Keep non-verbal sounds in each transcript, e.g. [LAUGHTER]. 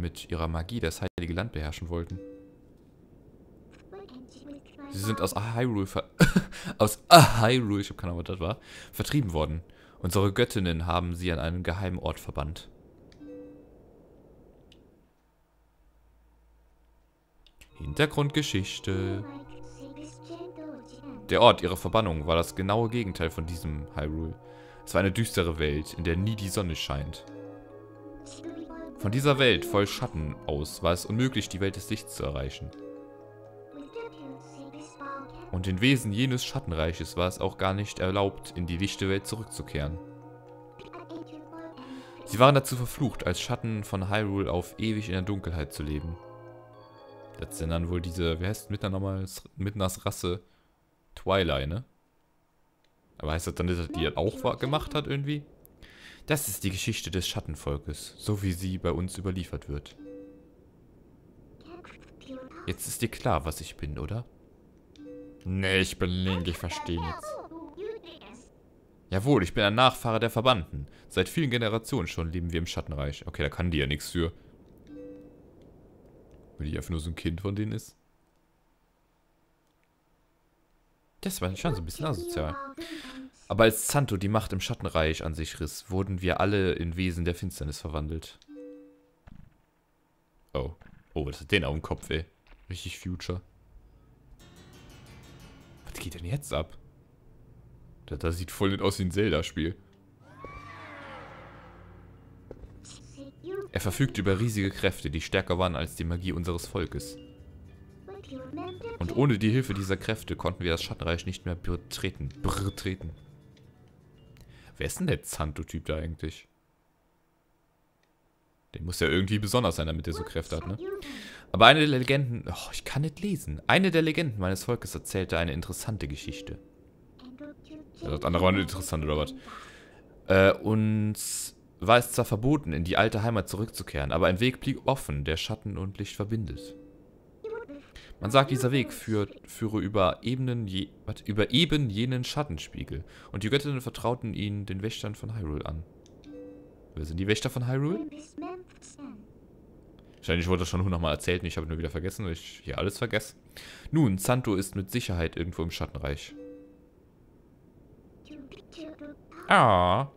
mit ihrer Magie das heilige Land beherrschen wollten. Sie sind aus Hyrule, [LAUGHS] aus Hyrule, ich habe keine Ahnung, was das war, vertrieben worden. Unsere Göttinnen haben sie an einen geheimen Ort verbannt. Hintergrundgeschichte. Der Ort ihrer Verbannung war das genaue Gegenteil von diesem Hyrule. Es war eine düstere Welt, in der nie die Sonne scheint. Von dieser Welt voll Schatten aus war es unmöglich, die Welt des Lichts zu erreichen. Und den Wesen jenes Schattenreiches war es auch gar nicht erlaubt, in die lichte Welt zurückzukehren. Sie waren dazu verflucht, als Schatten von Hyrule auf ewig in der Dunkelheit zu leben. Das sind dann wohl diese, wie heißt Midna nochmal, Midnas Rasse Twilight, ne? Aber heißt das dann, dass er die auch gemacht hat irgendwie? Das ist die Geschichte des Schattenvolkes, so wie sie bei uns überliefert wird. Jetzt ist dir klar, was ich bin, oder? Nee, ich bin Link, ich verstehe nichts. Jawohl, ich bin ein Nachfahre der Verbannten. Seit vielen Generationen schon leben wir im Schattenreich. Okay, da kann die ja nichts für. Wenn die einfach nur so ein Kind von denen ist. Das war schon so ein bisschen asozial. Aber als Santo die Macht im Schattenreich an sich riss, wurden wir alle in Wesen der Finsternis verwandelt. Oh. Oh, was hat den Kopf, ey? Richtig Future. Was geht denn jetzt ab? Das, das sieht voll nicht aus wie ein Zelda-Spiel. Er verfügt über riesige Kräfte, die stärker waren als die Magie unseres Volkes. Und ohne die Hilfe dieser Kräfte konnten wir das Schattenreich nicht mehr betreten. Betreten. Wer ist denn der Zanto-Typ da eigentlich? Der muss ja irgendwie besonders sein, damit er so Kräfte hat, ne? Aber eine der Legenden... Oh, ich kann nicht lesen. Eine der Legenden meines Volkes erzählte eine interessante Geschichte. Das andere war nicht interessant, oder was? Äh, uns war es zwar verboten, in die alte Heimat zurückzukehren, aber ein Weg blieb offen, der Schatten und Licht verbindet. Man sagt, dieser Weg führt, führe über, Ebenen je, wat, über eben jenen Schattenspiegel. Und die Göttinnen vertrauten ihn den Wächtern von Hyrule an. Wer sind die Wächter von Hyrule? Wahrscheinlich wurde das schon hundertmal erzählt und ich habe nur wieder vergessen, weil ich hier alles vergesse. Nun, Santo ist mit Sicherheit irgendwo im Schattenreich. Ah.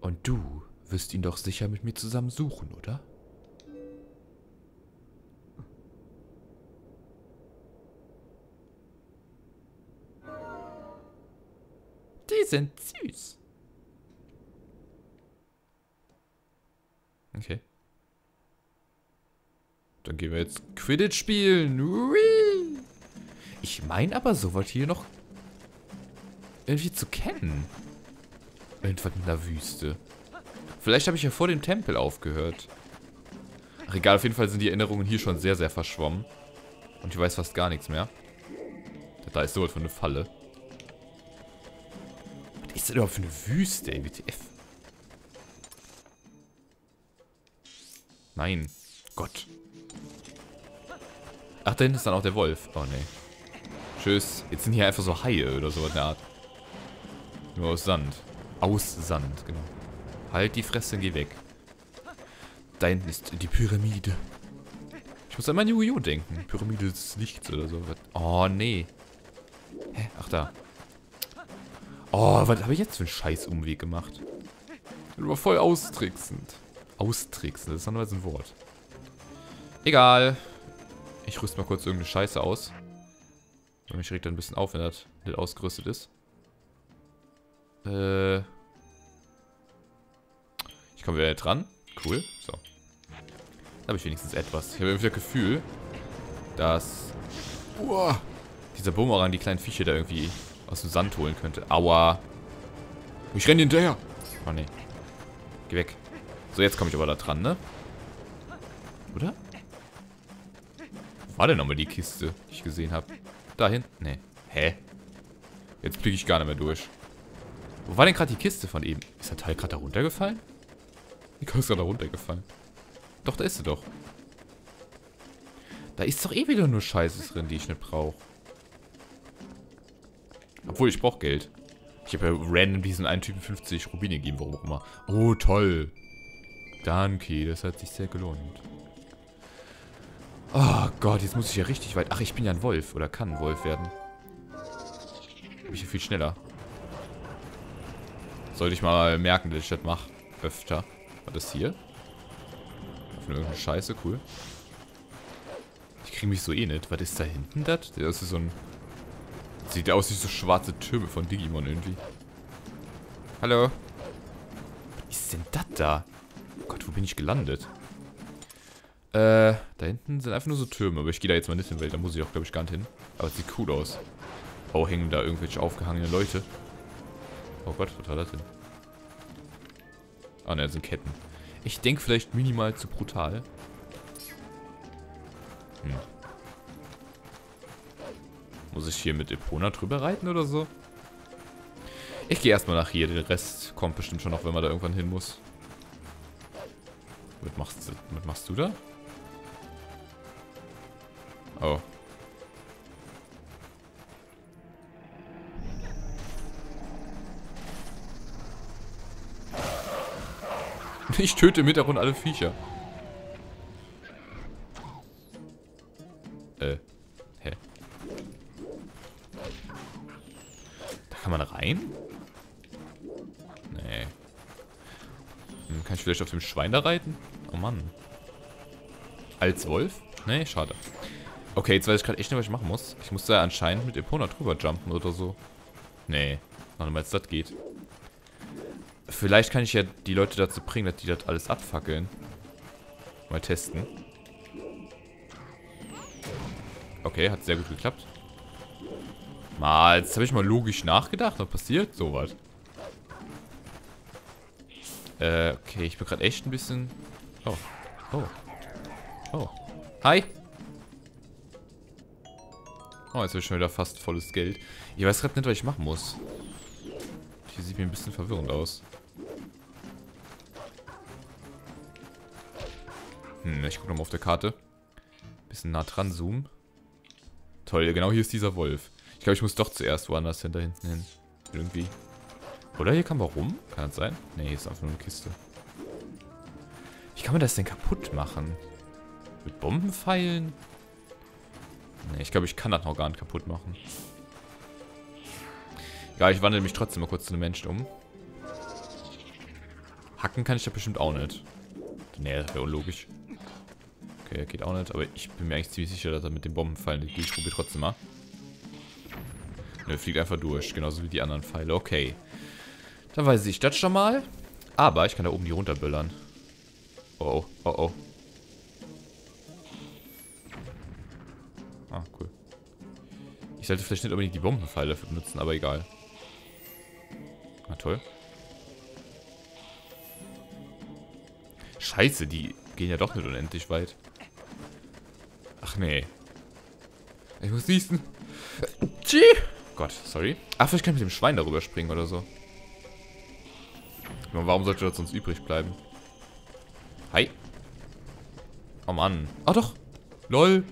Und du wirst ihn doch sicher mit mir zusammen suchen, oder? Sind süß. Okay. Dann gehen wir jetzt Quidditch spielen. Ui. Ich meine aber sowas hier noch irgendwie zu kennen. Irgendwas in der Wüste. Vielleicht habe ich ja vor dem Tempel aufgehört. Ach egal, auf jeden Fall sind die Erinnerungen hier schon sehr, sehr verschwommen. Und ich weiß fast gar nichts mehr. Da ist sowas für eine Falle. Ist das überhaupt für eine Wüste, ey? WTF? Nein. Gott. Ach, da hinten ist dann auch der Wolf. Oh, nee. Tschüss. Jetzt sind hier einfach so Haie oder so in der Art. Nur aus Sand. Aus Sand, genau. Halt die Fresse und geh weg. Da hinten ist die Pyramide. Ich muss an meine Yu-Gi-Oh! denken. Pyramide des Lichts oder so. Oh, nee. Hä? Ach, da. Oh, was habe ich jetzt für einen scheiß Umweg gemacht? Das war voll austricksend. Austricksend, das ist nur ein Wort. Egal. Ich rüste mal kurz irgendeine Scheiße aus. Mich regt dann ein bisschen auf, wenn das nicht ausgerüstet ist. Äh. Ich komme wieder dran. Cool. So. Da habe ich wenigstens etwas. Ich habe irgendwie das Gefühl, dass uah, dieser Bumerang die kleinen Viecher da irgendwie aus dem Sand holen könnte. Aua. Ich renne hinterher. Oh nee. Geh weg. So, jetzt komme ich aber da dran, ne? Oder? Wo war denn nochmal die Kiste, die ich gesehen habe? Da hinten? Nee. Hä? Jetzt blicke ich gar nicht mehr durch. Wo war denn gerade die Kiste von eben? Ist der Teil gerade da runtergefallen? Wie ist gerade da runtergefallen? Doch, da ist sie doch. Da ist doch eh wieder nur Scheiße drin, die ich nicht brauche. Obwohl, ich brauche Geld. Ich habe ja random diesen einen Typen 50 Rubine gegeben, warum auch immer. Oh, toll. Danke, das hat sich sehr gelohnt. Oh Gott, jetzt muss ich ja richtig weit... Ach, ich bin ja ein Wolf. Oder kann ein Wolf werden. Bin ich ja viel schneller. Sollte ich mal merken, dass ich das mache. Öfter. Was ist hier? Auf irgendeine Scheiße, cool. Ich kriege mich so eh nicht. Was ist da hinten das? Das ist so ein... Sieht aus wie so schwarze Türme von Digimon irgendwie. Hallo? Was ist denn das da? Oh Gott, wo bin ich gelandet? Äh, da hinten sind einfach nur so Türme. Aber ich gehe da jetzt mal nicht hin, weil da muss ich auch, glaube ich, gar nicht hin. Aber es sieht cool aus. Oh, hängen da irgendwelche aufgehangene Leute. Oh Gott, was war das denn? Ah, ne, das sind Ketten. Ich denke vielleicht minimal zu brutal. Hm. Muss ich hier mit Epona drüber reiten oder so? Ich gehe erstmal nach hier. Der Rest kommt bestimmt schon noch, wenn man da irgendwann hin muss. Was machst du, was machst du da? Oh. [LAUGHS] Ich töte im Hintergrund alle Viecher. Rein? Nee. Hm, kann ich vielleicht auf dem Schwein da reiten? Oh Mann. Als Wolf? Nee, schade. Okay, jetzt weiß ich gerade echt nicht, was ich machen muss. Ich muss da anscheinend mit Epona drüber jumpen oder so. Nee. Warte mal, jetzt das geht. Vielleicht kann ich ja die Leute dazu bringen, dass die das alles abfackeln. Mal testen. Okay, hat sehr gut geklappt. Mal, jetzt habe ich mal logisch nachgedacht. Was passiert? So was. Äh, okay, ich bin gerade echt ein bisschen... Oh. Oh. Oh. Hi. Oh, jetzt habe ich schon wieder fast volles Geld. Ich weiß gerade nicht, was ich machen muss. Hier sieht mir ein bisschen verwirrend aus. Hm, ich gucke nochmal auf der Karte. Bisschen nah dran zoomen. Toll, genau hier ist dieser Wolf. Ich glaube, ich muss doch zuerst woanders hinter hinten hin. Irgendwie. Oder hier kann man rum? Kann das sein? Ne, hier ist einfach nur eine Kiste. Wie kann man das denn kaputt machen? Mit Bombenpfeilen? Ne, ich glaube, ich kann das noch gar nicht kaputt machen. Ja, ich wandle mich trotzdem mal kurz zu einem Menschen um. Hacken kann ich da bestimmt auch nicht. Ne, das wäre unlogisch. Okay, geht auch nicht, aber ich bin mir eigentlich ziemlich sicher, dass er mit den Bombenpfeilen geht. Ich probiere trotzdem mal. Ne, fliegt einfach durch, genauso wie die anderen Pfeile. Okay. Dann weiß ich das schon mal. Aber ich kann da oben die runterböllern. Oh, oh, oh, oh. Ah, cool. Ich sollte vielleicht nicht unbedingt die Bombenpfeile benutzen, aber egal. Na toll. Scheiße, die gehen ja doch nicht unendlich weit. Ach nee. Ich muss niesen. Tschie. Gott, sorry. Ach, vielleicht kann ich mit dem Schwein darüber springen oder so. Warum sollte das sonst übrig bleiben? Hi. Oh Mann. Ah doch. Lol.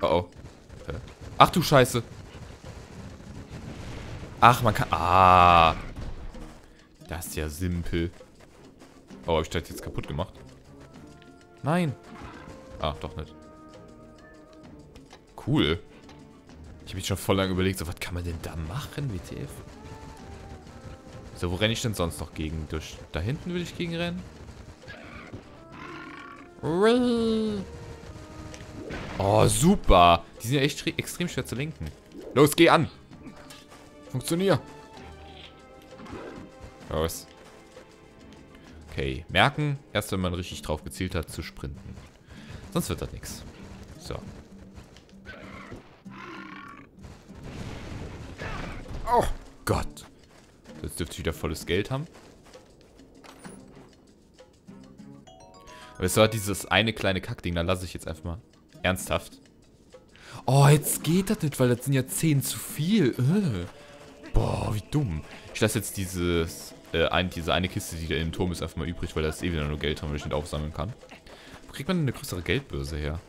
Oh oh. Ach du Scheiße. Ach, man kann... Ah. Das ist ja simpel. Oh, habe ich das jetzt kaputt gemacht? Nein. Ah, doch nicht. Cool. Ich habe mich schon voll lange überlegt, so was kann man denn da machen, WTF? So, wo renne ich denn sonst noch gegen? Durch da hinten will ich gegen rennen? Oh, super. Die sind ja echt extrem schwer zu lenken. Los, geh an. Funktionier. Los. Okay, merken, erst wenn man richtig drauf gezielt hat, zu sprinten. Sonst wird das nichts. So. Oh Gott. Jetzt dürfte ich wieder volles Geld haben. Aber es war dieses eine kleine Kackding, da lasse ich jetzt einfach mal. Ernsthaft. Oh, jetzt geht das nicht, weil das sind ja 10 zu viel. Äh. Boah, wie dumm. Ich lasse jetzt dieses äh, ein, diese eine Kiste, die da im Turm ist, einfach mal übrig, weil da ist eh wieder nur Geld drin, weil ich nicht aufsammeln kann. Kriegt man eine größere Geldbörse her?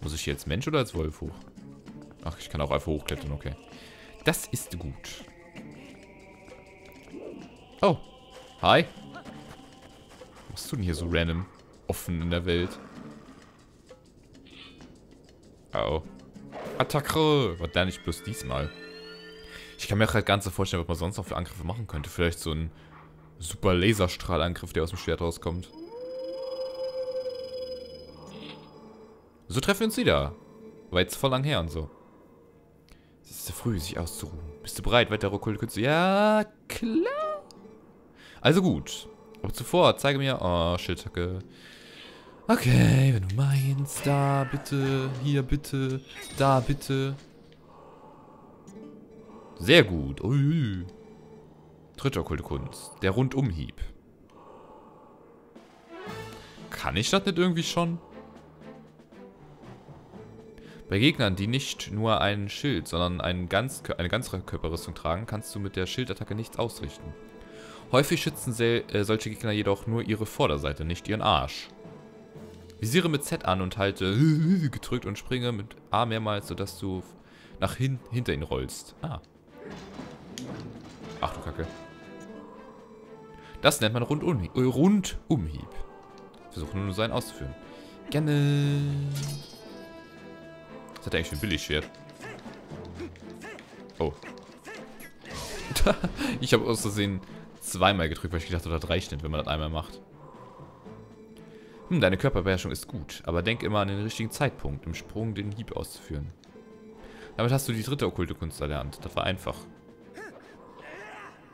Muss ich hier als Mensch oder als Wolf hoch? Ach, ich kann auch einfach hochklettern, okay. Das ist gut. Oh. Hi. Was machst du denn hier so random offen in der Welt? Oh. Attacke! Was da nicht bloß diesmal? Ich kann mir halt ganz so vorstellen, was man sonst noch für Angriffe machen könnte. Vielleicht so ein super Laserstrahlangriff, der aus dem Schwert rauskommt. So treffen wir uns wieder. War jetzt voll lang her und so. Es ist zu früh, sich auszuruhen. Bist du bereit, weitere okkulte Künste? Ja, klar. Also gut. Aber zuvor, zeige mir... Oh, Schildhacke. Okay, wenn du meinst. Da, bitte. Hier, bitte. Da, bitte. Sehr gut. Ui. Dritte okkulte Kunst. Der Rundumhieb. Kann ich das nicht irgendwie schon? Bei Gegnern, die nicht nur ein Schild, sondern einen ganz, eine Ganzkörperrüstung tragen, kannst du mit der Schildattacke nichts ausrichten. Häufig schützen äh, solche Gegner jedoch nur ihre Vorderseite, nicht ihren Arsch. Visiere mit Z an und halte [LAUGHS] gedrückt und springe mit A mehrmals, sodass du nach hin hinter ihn rollst. Ah. Ach du Kacke. Das nennt man Rundumhieb. Rundumhieb. Versuche nur so einen auszuführen. Gerne. Das hat eigentlich ein Billigschwert. Oh. [LAUGHS] ich habe aus Versehen zweimal gedrückt, weil ich gedacht habe, das reicht nicht, wenn man das einmal macht. Hm, deine Körperbeherrschung ist gut, aber denk immer an den richtigen Zeitpunkt, im Sprung den Hieb auszuführen. Damit hast du die dritte okkulte Kunst erlernt. Das war einfach.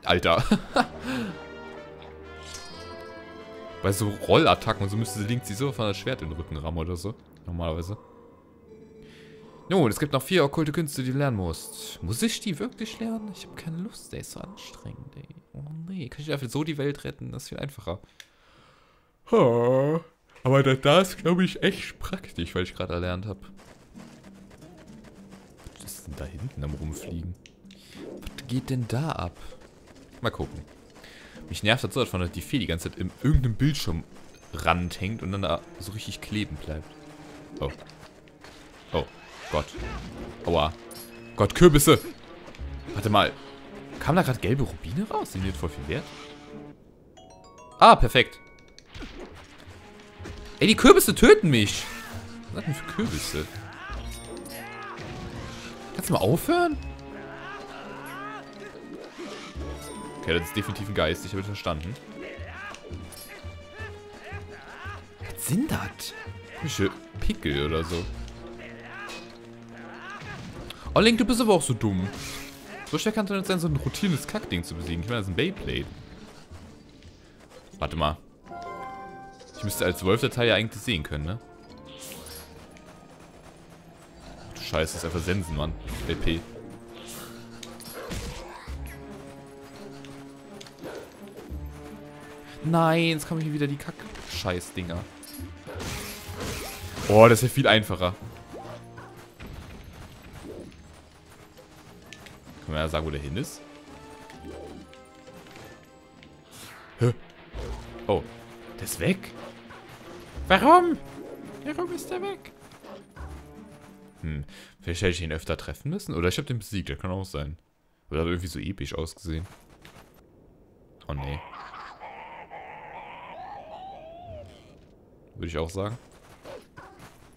Alter. [LAUGHS] Bei so Rollattacken und so müsste sie links die so von das Schwert in den Rücken rammen oder so. Normalerweise. Nun, es gibt noch vier okkulte Künste, die du lernen musst. Muss ich die wirklich lernen? Ich habe keine Lust, der ist so anstrengend, ey. Oh nee, kann ich einfach so die Welt retten? Das ist viel einfacher. Aber da ist, glaube ich, echt praktisch, weil ich gerade erlernt habe. Was ist denn da hinten am rumfliegen? Was geht denn da ab? Mal gucken. Mich nervt das so dass die Fee die ganze Zeit in irgendeinem Bildschirmrand hängt und dann da so richtig kleben bleibt. Oh. Oh. Gott. Aua. Gott, Kürbisse. Warte mal. Kam da gerade gelbe Rubine raus? Sind die voll viel wert? Ah, perfekt. Ey, die Kürbisse töten mich. Was sind denn für Kürbisse? Kannst du mal aufhören? Okay, das ist definitiv ein Geist. Ich habe verstanden. Was sind das? Komische Pickel oder so. Oh, Link, du bist aber auch so dumm. So schwer kann es nicht sein, so ein rotierendes Kackding zu besiegen. Ich meine, das ist ein Beyblade. Warte mal. Ich müsste als Wolf-Datei ja eigentlich sehen können, ne? Du Scheiße, das ist einfach Sensen, Mann. LP. Nein, jetzt kommen hier wieder die Kack-Scheiß-Dinger. Oh, das ist ja viel einfacher. Kann man ja sagen, wo der hin ist? Hä? Oh, der ist weg. Warum? Warum ist der weg? Hm, vielleicht hätte ich ihn öfter treffen müssen. Oder ich habe den besiegt, das kann auch sein. Oder hat irgendwie so episch ausgesehen. Oh nee. Würde ich auch sagen.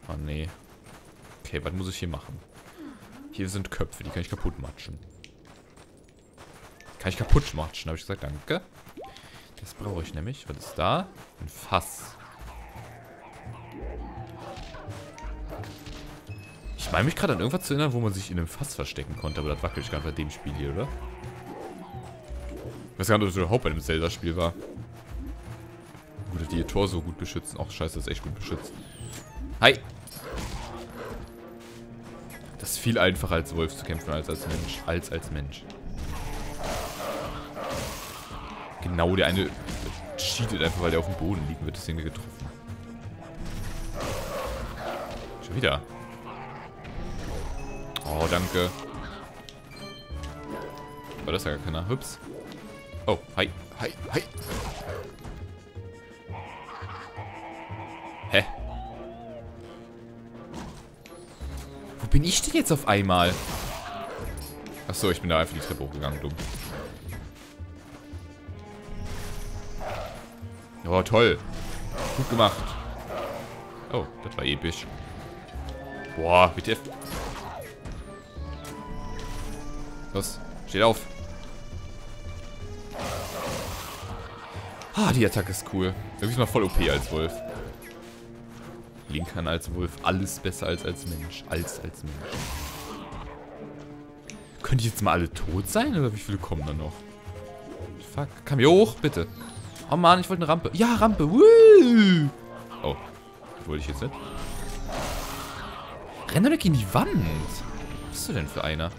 Oh nee. Okay, was muss ich hier machen? Hier sind Köpfe, die kann ich kaputt matschen. Kann ich kaputt matschen, habe ich gesagt, danke. Das brauche ich nämlich. Was ist da? Ein Fass. Ich meine mich gerade an irgendwas zu erinnern, wo man sich in einem Fass verstecken konnte, aber das wackelt gar nicht bei dem Spiel hier, oder? Ich weiß gar nicht, ob das überhaupt bei einem Zelda-Spiel war. Gut, dass die ihr Tor so gut beschützen. Ach, scheiße, das ist echt gut beschützt. Hi! Das ist viel einfacher als Wolf zu kämpfen als als Mensch. Als als Mensch. Genau, der eine cheatet einfach, weil der auf dem Boden liegen wird. Deswegen getroffen. Schon wieder. Oh, danke. Oh, das ist ja gar keiner. Hups. Oh, hi, hi, hi. Hä? Wo bin ich denn jetzt auf einmal? Achso, ich bin da einfach die Treppe hochgegangen, dumm. Oh, toll. Gut gemacht. Oh, das war episch. Boah, WTF. Los, steht auf. Ah, die Attacke ist cool. Irgendwie mal voll OP als Wolf. Linkern als Wolf. Alles besser als als Mensch. Als als Mensch. Könnte ich jetzt mal alle tot sein? Oder wie viele kommen da noch? Fuck. Kam hier hoch, bitte. Oh Mann, ich wollte eine Rampe. Ja, Rampe. Woo! Oh. Wollte ich jetzt nicht. Renn doch nicht in die Wand. Was bist du denn für einer?